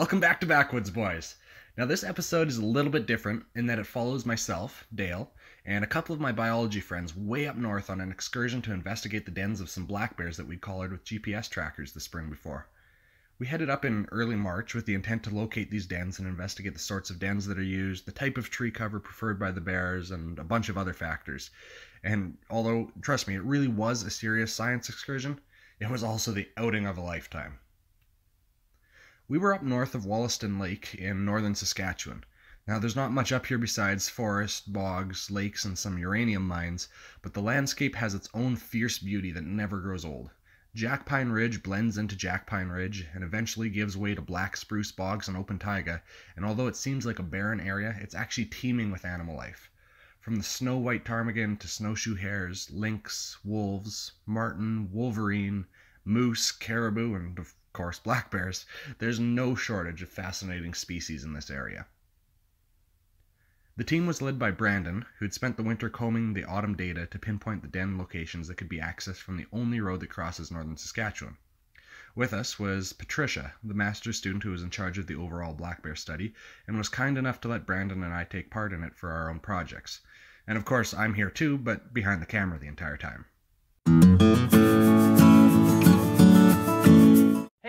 Welcome back to Backwoods Boys. Now, this episode is a little bit different in that it follows myself, Dale, and a couple of my biology friends way up north on an excursion to investigate the dens of some black bears that we'd collared with GPS trackers the spring before. We headed up in early March with the intent to locate these dens and investigate the sorts of dens that are used, the type of tree cover preferred by the bears, and a bunch of other factors. And although, trust me, it really was a serious science excursion, it was also the outing of a lifetime. We were up north of Wollaston Lake in northern Saskatchewan. Now, there's not much up here besides forest, bogs, lakes, and some uranium mines, but the landscape has its own fierce beauty that never grows old. Jackpine Ridge blends into Jackpine Ridge and eventually gives way to black spruce bogs and open taiga, and although it seems like a barren area, it's actually teeming with animal life. From the snow white ptarmigan to snowshoe hares, lynx, wolves, marten, wolverine, moose, caribou, and of course black bears, there's no shortage of fascinating species in this area. The team was led by Branden, who'd spent the winter combing the autumn data to pinpoint the den locations that could be accessed from the only road that crosses northern Saskatchewan. With us was Patricia, the master's student who was in charge of the overall black bear study, and was kind enough to let Branden and I take part in it for our own projects. And of course, I'm here too, but behind the camera the entire time.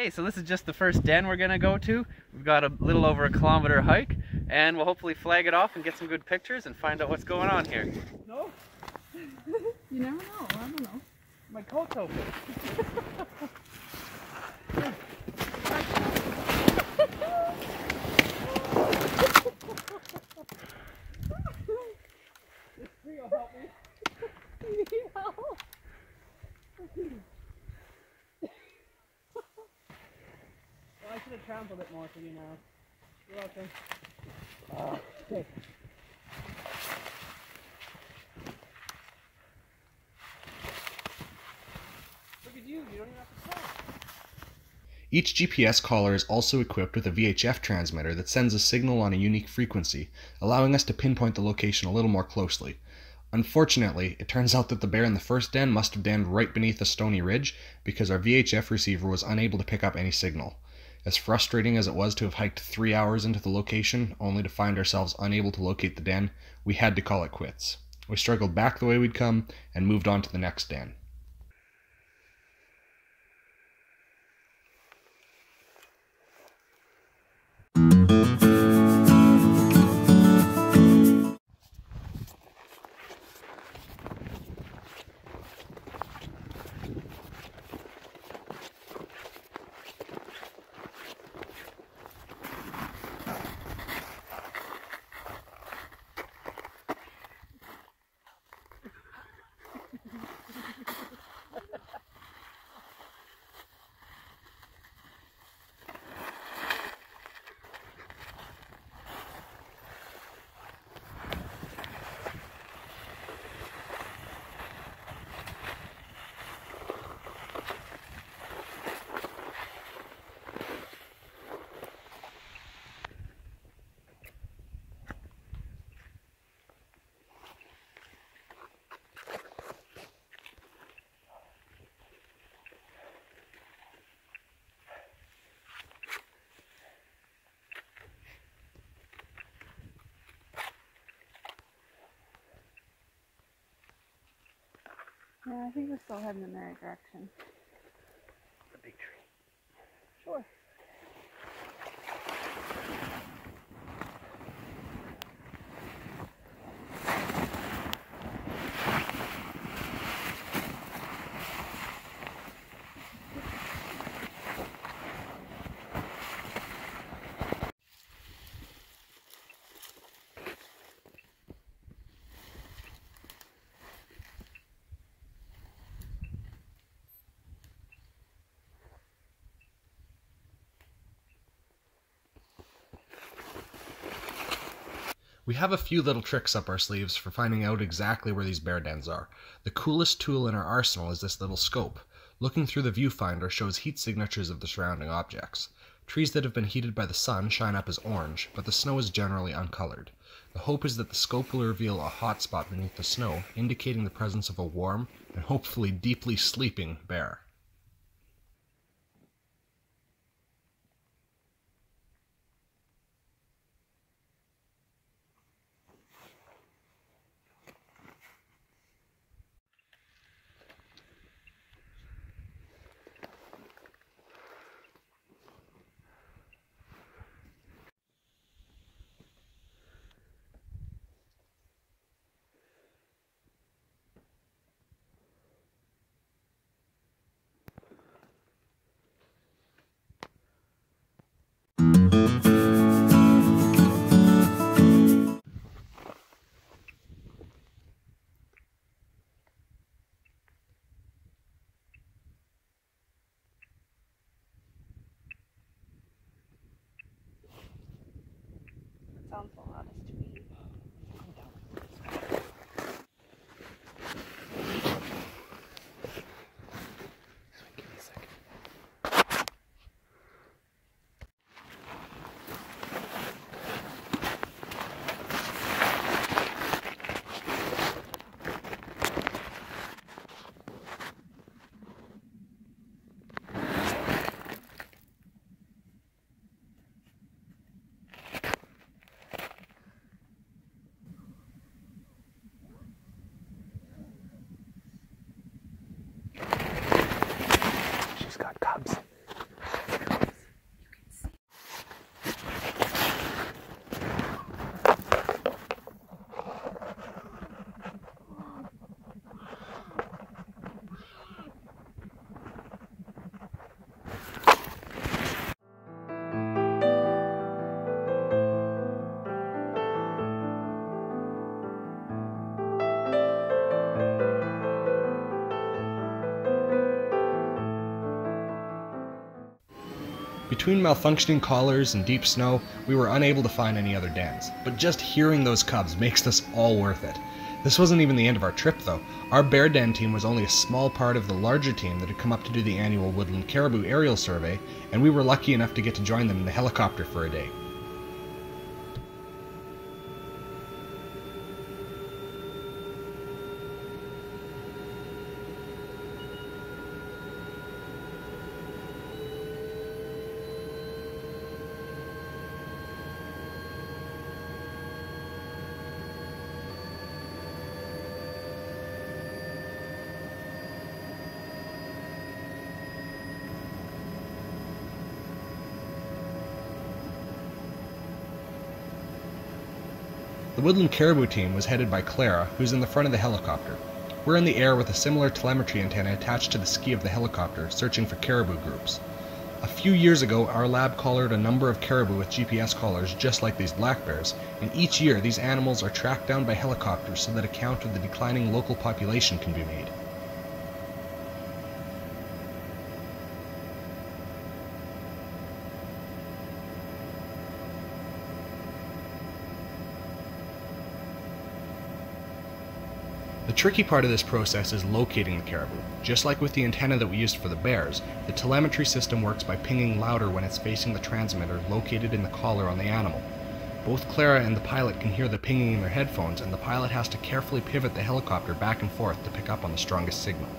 Hey, so this is just the first den we're gonna go to. We've got a little over a kilometer hike, and we'll hopefully flag it off and get some good pictures and find out what's going on here. No? You never know. I don't know. My coat's open. this tree will help me. More for you now. You're welcome. Uh, okay. Look at you, you don't even have to. Each GPS collar is also equipped with a VHF transmitter that sends a signal on a unique frequency, allowing us to pinpoint the location a little more closely. Unfortunately, it turns out that the bear in the first den must have denned right beneath a stony ridge because our VHF receiver was unable to pick up any signal. As frustrating as it was to have hiked three hours into the location only to find ourselves unable to locate the den, we had to call it quits. We struggled back the way we'd come and moved on to the next den. Yeah, I think we're still heading in the right direction. We have a few little tricks up our sleeves for finding out exactly where these bear dens are. The coolest tool in our arsenal is this little scope. Looking through the viewfinder shows heat signatures of the surrounding objects. Trees that have been heated by the sun shine up as orange, but the snow is generally uncolored. The hope is that the scope will reveal a hot spot beneath the snow, indicating the presence of a warm and hopefully deeply sleeping bear. sounds the loudest to me. She's got cubs. Between malfunctioning collars and deep snow, we were unable to find any other dens, but just hearing those cubs makes this all worth it. This wasn't even the end of our trip though. Our bear den team was only a small part of the larger team that had come up to do the annual woodland caribou aerial survey, and we were lucky enough to get to join them in the helicopter for a day. The woodland caribou team was headed by Clara, who's in the front of the helicopter. We're in the air with a similar telemetry antenna attached to the ski of the helicopter, searching for caribou groups. A few years ago, our lab collared a number of caribou with GPS collars just like these black bears, and each year these animals are tracked down by helicopters so that a count of the declining local population can be made. The tricky part of this process is locating the caribou. Just like with the antenna that we used for the bears, the telemetry system works by pinging louder when it's facing the transmitter located in the collar on the animal. Both Clara and the pilot can hear the pinging in their headphones, and the pilot has to carefully pivot the helicopter back and forth to pick up on the strongest signal.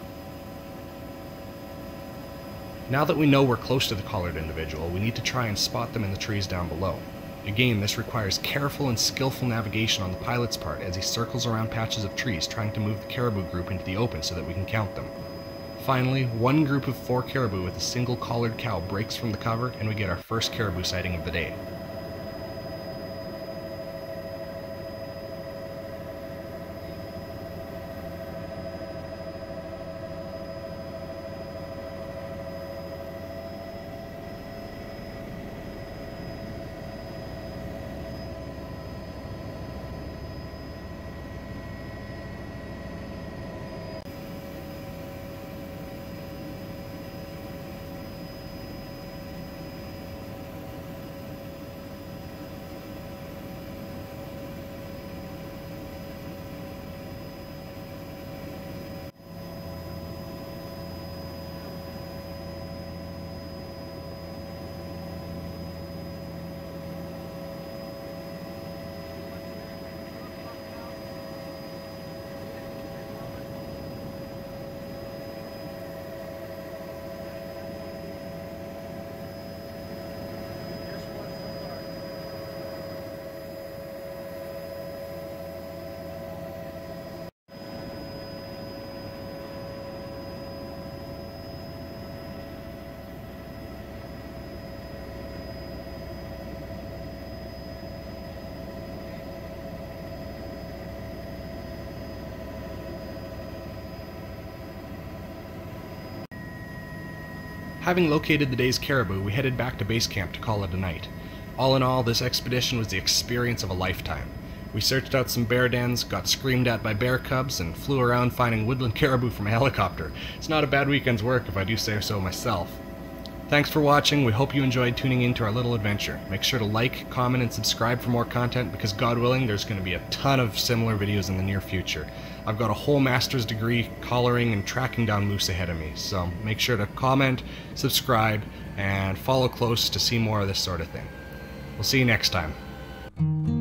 Now that we know we're close to the collared individual, we need to try and spot them in the trees down below. Again, this requires careful and skillful navigation on the pilot's part as he circles around patches of trees trying to move the caribou group into the open so that we can count them. Finally, one group of four caribou with a single collared cow breaks from the cover and we get our first caribou sighting of the day. Having located the day's caribou, we headed back to base camp to call it a night. All in all, this expedition was the experience of a lifetime. We searched out some bear dens, got screamed at by bear cubs, and flew around finding woodland caribou from a helicopter. It's not a bad weekend's work if I do say so myself. Thanks for watching. We hope you enjoyed tuning into our little adventure. Make sure to like, comment, and subscribe for more content because, God willing, there's going to be a ton of similar videos in the near future. I've got a whole master's degree collaring and tracking down moose ahead of me, so make sure to comment, subscribe, and follow close to see more of this sort of thing. We'll see you next time.